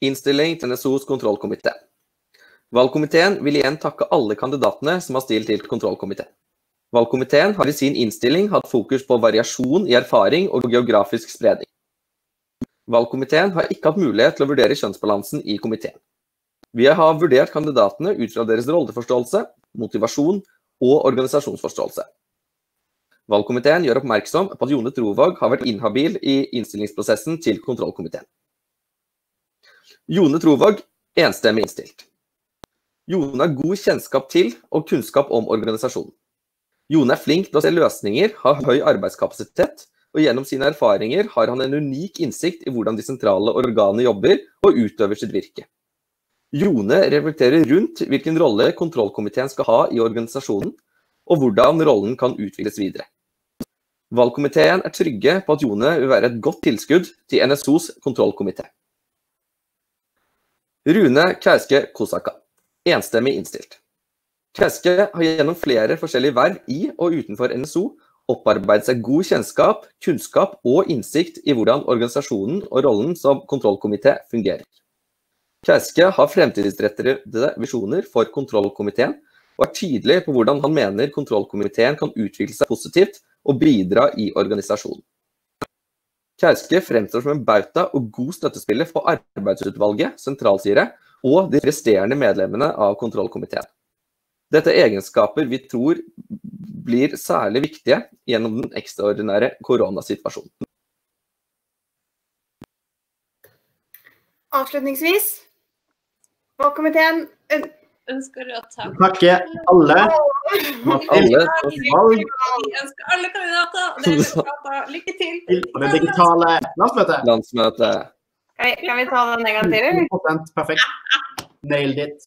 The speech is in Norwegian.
Innstilling til NSOs kontrollkomité. Valgkomiteen vil igjen takke alle kandidatene som har stilt til kontrollkomiteen. Valgkomiteen har i sin innstilling hatt fokus på variasjon i erfaring og geografisk spredning. Valgkomiteen har ikke hatt mulighet til å vurdere kjønnsbalansen i komiteen. Vi har vurdert kandidatene ut fra deres rolleforståelse, motivasjon og organisasjonsforståelse. Valgkomiteen gjør oppmerksom på at Jone Trovåg har vært inhabil i innstillingsprosessen til kontrollkomiteen. Jone Trovag enstemmig innstilt. Jone har god kjennskap til og kunnskap om organisasjonen. Jone er flink til å se løsninger, har høy arbeidskapasitet, og gjennom sine erfaringer har han en unik innsikt i hvordan de sentrale organene jobber og utøver sitt virke. Jone reflekterer rundt hvilken rolle kontrollkomiteen skal ha i organisasjonen, og hvordan rollen kan utvikles videre. Valgkomiteen er trygge på at Jone vil være et godt tilskudd til NSOs kontrollkomité. Rune Kauske Kosaka, enstemmig innstilt. Kauske har gjennom flere forskjellige verv i og utenfor NSO opparbeidet seg god kjennskap, kunnskap og innsikt i hvordan organisasjonen og rollen som kontrollkomité fungerer. Kauske har fremtidsrettede visjoner for kontrollkomiteen, og er tydelig på hvordan han mener kontrollkomiteen kan utvikle seg positivt og bidra i organisasjonen. Kauske fremstår som en bauta og god støttespiller for arbeidsutvalget, sentralstyret og de resterende medlemmene av kontrollkomiteen. Dette er egenskaper vi tror blir særlig viktige gjennom den ekstraordinære koronasituasjonen. Avslutningsvis, valgkomiteen Ønsker å takke Takke alle. Alle Vi ønsker alle kandidater lykke til. til på det digitale landsmøtet. landsmøte Kan vi, kan vi ta den en gang til, 100% perfekt. Nailed it.